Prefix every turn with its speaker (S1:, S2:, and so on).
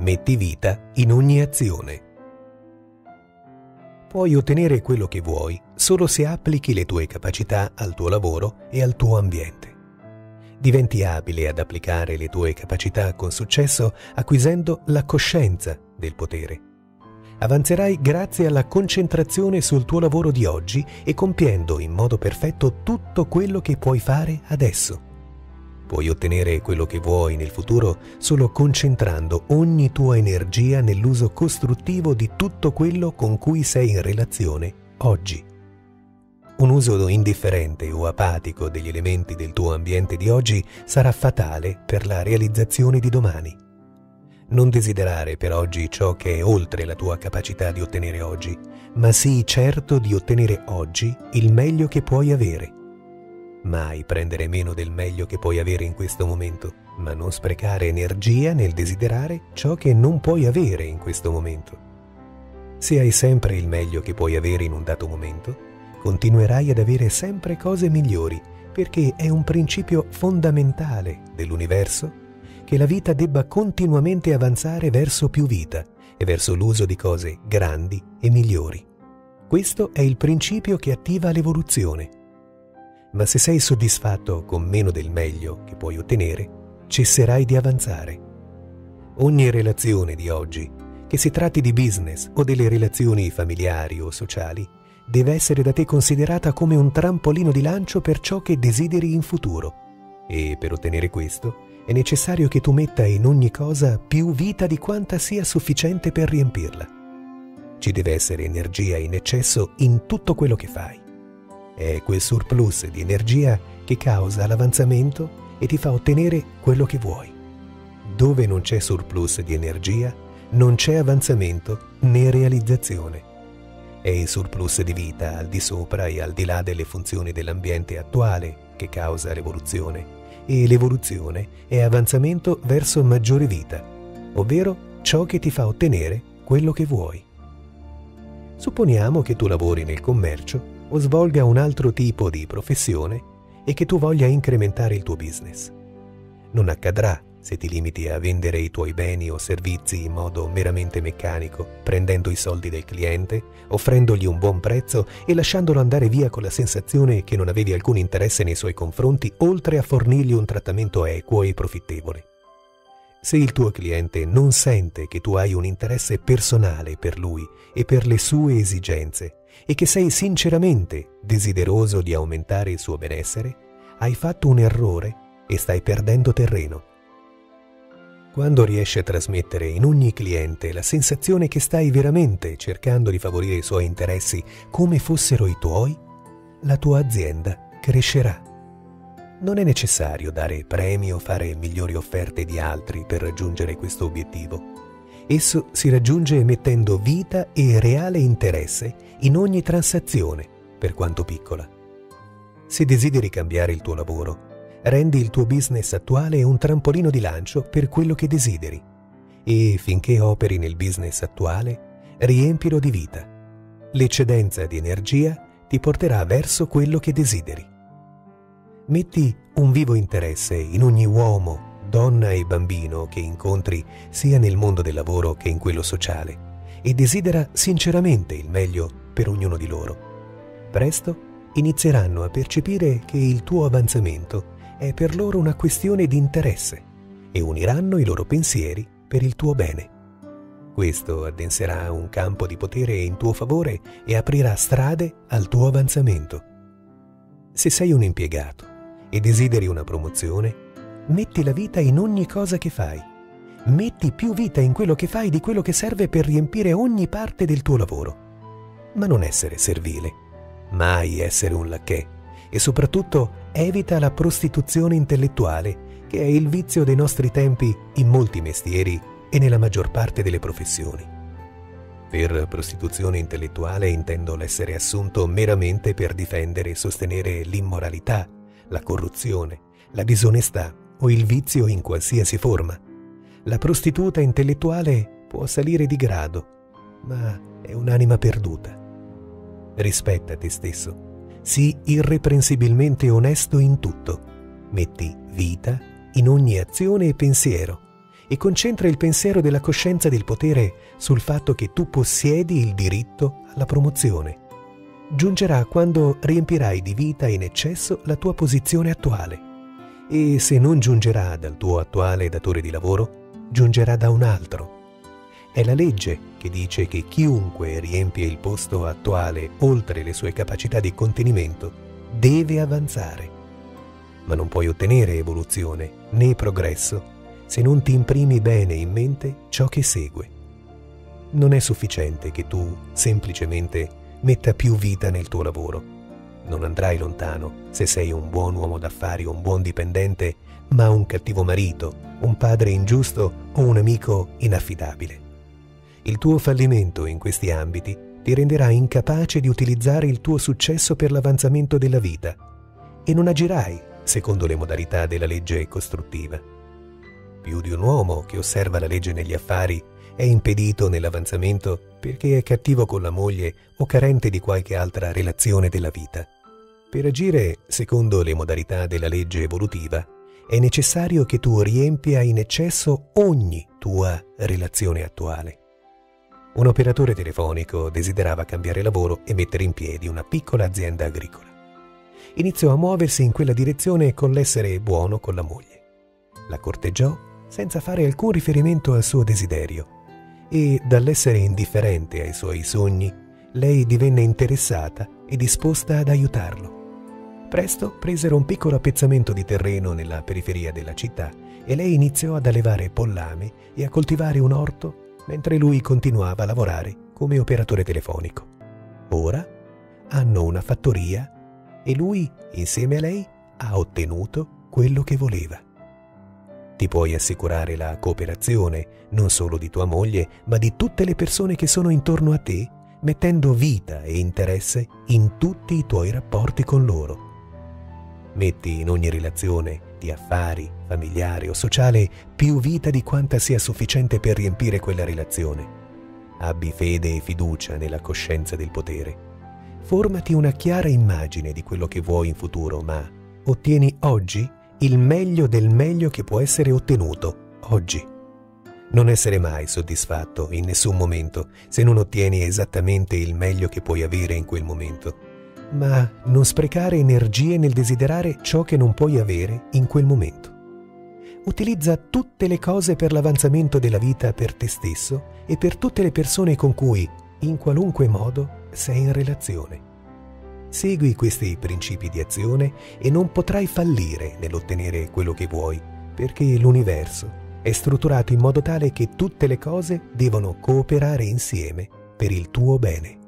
S1: Metti vita in ogni azione. Puoi ottenere quello che vuoi solo se applichi le tue capacità al tuo lavoro e al tuo ambiente. Diventi abile ad applicare le tue capacità con successo acquisendo la coscienza del potere. Avanzerai grazie alla concentrazione sul tuo lavoro di oggi e compiendo in modo perfetto tutto quello che puoi fare adesso. Puoi ottenere quello che vuoi nel futuro solo concentrando ogni tua energia nell'uso costruttivo di tutto quello con cui sei in relazione oggi. Un uso indifferente o apatico degli elementi del tuo ambiente di oggi sarà fatale per la realizzazione di domani. Non desiderare per oggi ciò che è oltre la tua capacità di ottenere oggi, ma sii certo di ottenere oggi il meglio che puoi avere Mai prendere meno del meglio che puoi avere in questo momento, ma non sprecare energia nel desiderare ciò che non puoi avere in questo momento. Se hai sempre il meglio che puoi avere in un dato momento, continuerai ad avere sempre cose migliori, perché è un principio fondamentale dell'universo che la vita debba continuamente avanzare verso più vita e verso l'uso di cose grandi e migliori. Questo è il principio che attiva l'evoluzione ma se sei soddisfatto con meno del meglio che puoi ottenere, cesserai di avanzare. Ogni relazione di oggi, che si tratti di business o delle relazioni familiari o sociali, deve essere da te considerata come un trampolino di lancio per ciò che desideri in futuro. E per ottenere questo è necessario che tu metta in ogni cosa più vita di quanta sia sufficiente per riempirla. Ci deve essere energia in eccesso in tutto quello che fai è quel surplus di energia che causa l'avanzamento e ti fa ottenere quello che vuoi. Dove non c'è surplus di energia, non c'è avanzamento né realizzazione. È il surplus di vita al di sopra e al di là delle funzioni dell'ambiente attuale che causa l'evoluzione e l'evoluzione è avanzamento verso maggiore vita, ovvero ciò che ti fa ottenere quello che vuoi. Supponiamo che tu lavori nel commercio o svolga un altro tipo di professione e che tu voglia incrementare il tuo business. Non accadrà se ti limiti a vendere i tuoi beni o servizi in modo meramente meccanico, prendendo i soldi del cliente, offrendogli un buon prezzo e lasciandolo andare via con la sensazione che non avevi alcun interesse nei suoi confronti, oltre a fornirgli un trattamento equo e profittevole. Se il tuo cliente non sente che tu hai un interesse personale per lui e per le sue esigenze e che sei sinceramente desideroso di aumentare il suo benessere, hai fatto un errore e stai perdendo terreno. Quando riesci a trasmettere in ogni cliente la sensazione che stai veramente cercando di favorire i suoi interessi come fossero i tuoi, la tua azienda crescerà. Non è necessario dare premi o fare migliori offerte di altri per raggiungere questo obiettivo. Esso si raggiunge mettendo vita e reale interesse in ogni transazione, per quanto piccola. Se desideri cambiare il tuo lavoro, rendi il tuo business attuale un trampolino di lancio per quello che desideri e finché operi nel business attuale, riempilo di vita. L'eccedenza di energia ti porterà verso quello che desideri. Metti un vivo interesse in ogni uomo, donna e bambino che incontri sia nel mondo del lavoro che in quello sociale e desidera sinceramente il meglio per ognuno di loro. Presto inizieranno a percepire che il tuo avanzamento è per loro una questione di interesse e uniranno i loro pensieri per il tuo bene. Questo addenserà un campo di potere in tuo favore e aprirà strade al tuo avanzamento. Se sei un impiegato e desideri una promozione, metti la vita in ogni cosa che fai. Metti più vita in quello che fai di quello che serve per riempire ogni parte del tuo lavoro. Ma non essere servile, mai essere un lacchè e soprattutto evita la prostituzione intellettuale, che è il vizio dei nostri tempi in molti mestieri e nella maggior parte delle professioni. Per prostituzione intellettuale intendo l'essere assunto meramente per difendere e sostenere l'immoralità, la corruzione, la disonestà o il vizio in qualsiasi forma. La prostituta intellettuale può salire di grado, ma è un'anima perduta. Rispetta te stesso. Sii irreprensibilmente onesto in tutto. Metti vita in ogni azione e pensiero e concentra il pensiero della coscienza del potere sul fatto che tu possiedi il diritto alla promozione. Giungerà quando riempirai di vita in eccesso la tua posizione attuale e se non giungerà dal tuo attuale datore di lavoro, giungerà da un altro. È la legge che dice che chiunque riempie il posto attuale oltre le sue capacità di contenimento deve avanzare. Ma non puoi ottenere evoluzione né progresso se non ti imprimi bene in mente ciò che segue. Non è sufficiente che tu semplicemente metta più vita nel tuo lavoro. Non andrai lontano se sei un buon uomo d'affari un buon dipendente, ma un cattivo marito, un padre ingiusto o un amico inaffidabile. Il tuo fallimento in questi ambiti ti renderà incapace di utilizzare il tuo successo per l'avanzamento della vita e non agirai secondo le modalità della legge costruttiva più di un uomo che osserva la legge negli affari è impedito nell'avanzamento perché è cattivo con la moglie o carente di qualche altra relazione della vita. Per agire secondo le modalità della legge evolutiva è necessario che tu riempia in eccesso ogni tua relazione attuale. Un operatore telefonico desiderava cambiare lavoro e mettere in piedi una piccola azienda agricola. Iniziò a muoversi in quella direzione con l'essere buono con la moglie. La corteggiò senza fare alcun riferimento al suo desiderio e dall'essere indifferente ai suoi sogni, lei divenne interessata e disposta ad aiutarlo. Presto presero un piccolo appezzamento di terreno nella periferia della città e lei iniziò ad allevare pollame e a coltivare un orto mentre lui continuava a lavorare come operatore telefonico. Ora hanno una fattoria e lui, insieme a lei, ha ottenuto quello che voleva. Ti puoi assicurare la cooperazione non solo di tua moglie, ma di tutte le persone che sono intorno a te, mettendo vita e interesse in tutti i tuoi rapporti con loro. Metti in ogni relazione di affari, familiare o sociale più vita di quanta sia sufficiente per riempire quella relazione. Abbi fede e fiducia nella coscienza del potere. Formati una chiara immagine di quello che vuoi in futuro, ma ottieni oggi il meglio del meglio che può essere ottenuto oggi. Non essere mai soddisfatto in nessun momento se non ottieni esattamente il meglio che puoi avere in quel momento, ma non sprecare energie nel desiderare ciò che non puoi avere in quel momento. Utilizza tutte le cose per l'avanzamento della vita per te stesso e per tutte le persone con cui, in qualunque modo, sei in relazione. Segui questi principi di azione e non potrai fallire nell'ottenere quello che vuoi, perché l'universo è strutturato in modo tale che tutte le cose devono cooperare insieme per il tuo bene.